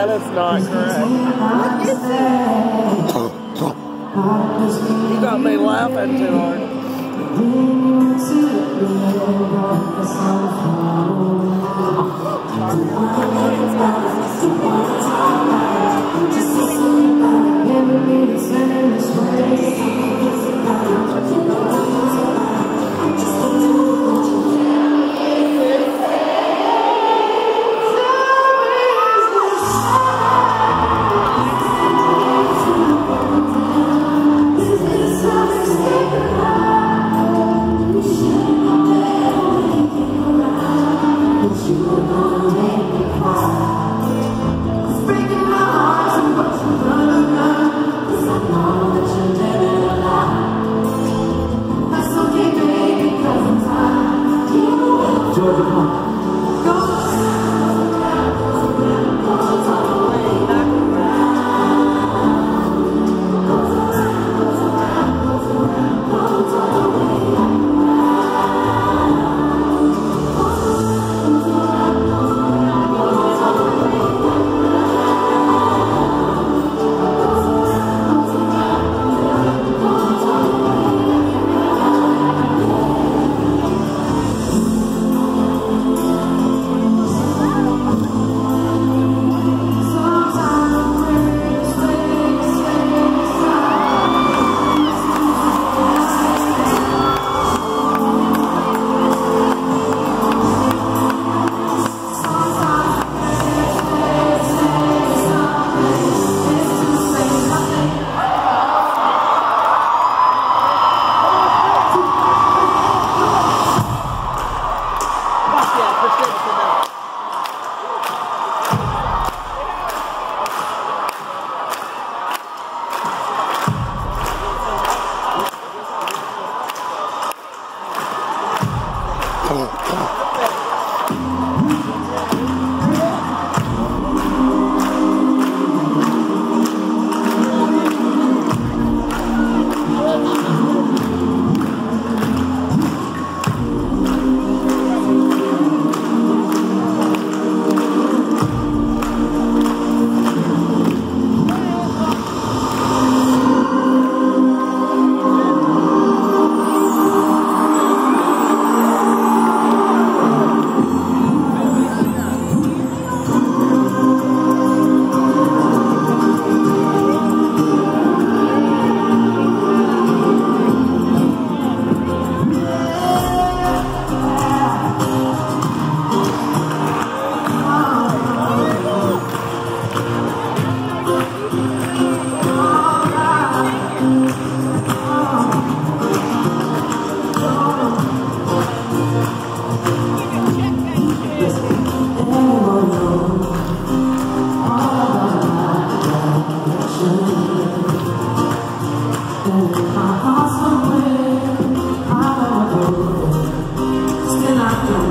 That is not correct. You got me laughing too hard. Georgia Pump.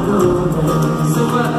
Super. Uh,